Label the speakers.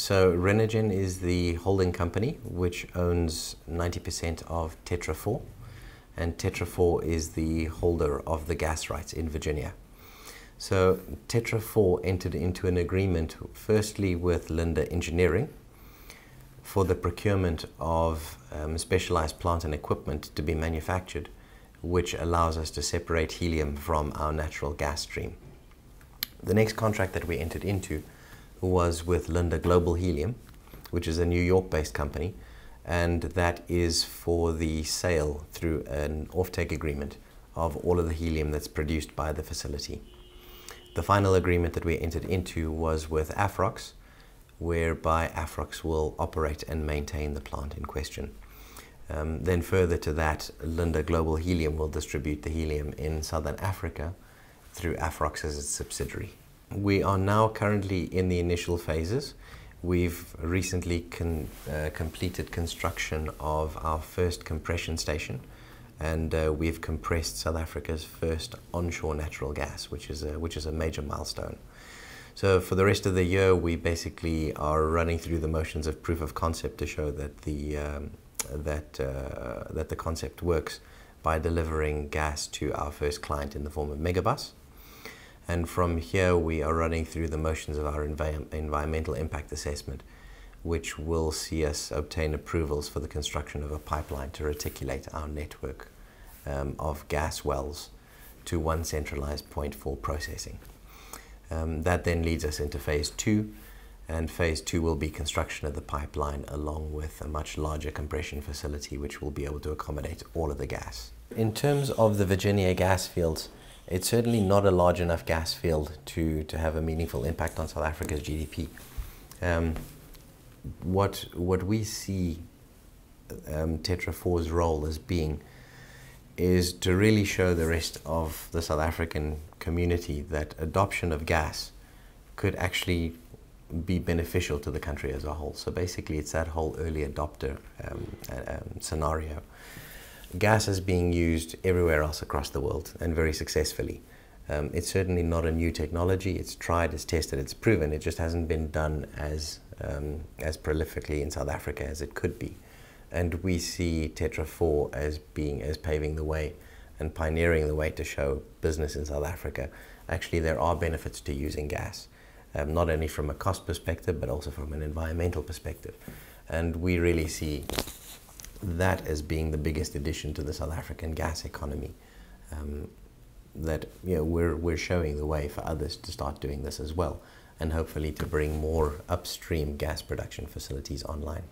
Speaker 1: So Renergen is the holding company which owns 90% of Tetra 4 and Tetra 4 is the holder of the gas rights in Virginia. So Tetra 4 entered into an agreement firstly with Linde Engineering for the procurement of um, specialized plant and equipment to be manufactured which allows us to separate helium from our natural gas stream. The next contract that we entered into was with Linde Global Helium, which is a New York-based company, and that is for the sale through an offtake agreement of all of the helium that's produced by the facility. The final agreement that we entered into was with Afrox, whereby Afrox will operate and maintain the plant in question. Um, then further to that, Linde Global Helium will distribute the helium in Southern Africa through Afrox as its subsidiary. We are now currently in the initial phases. We've recently con uh, completed construction of our first compression station and uh, we've compressed South Africa's first onshore natural gas, which is a, which is a major milestone. So for the rest of the year, we basically are running through the motions of proof of concept to show that the, um, that, uh, that the concept works by delivering gas to our first client in the form of Megabus. And from here, we are running through the motions of our envi environmental impact assessment, which will see us obtain approvals for the construction of a pipeline to reticulate our network um, of gas wells to one centralized point for processing. Um, that then leads us into phase two, and phase two will be construction of the pipeline along with a much larger compression facility which will be able to accommodate all of the gas. In terms of the Virginia gas fields, it's certainly not a large enough gas field to, to have a meaningful impact on South Africa's GDP. Um, what, what we see um, Tetra 4's role as being is to really show the rest of the South African community that adoption of gas could actually be beneficial to the country as a whole. So basically, it's that whole early adopter um, um, scenario gas is being used everywhere else across the world and very successfully. Um, it's certainly not a new technology. It's tried, it's tested, it's proven. It just hasn't been done as, um, as prolifically in South Africa as it could be. And we see Tetra 4 as being, as paving the way and pioneering the way to show business in South Africa. Actually, there are benefits to using gas, um, not only from a cost perspective, but also from an environmental perspective. And we really see that as being the biggest addition to the South African gas economy. Um, that you know, we're, we're showing the way for others to start doing this as well, and hopefully to bring more upstream gas production facilities online.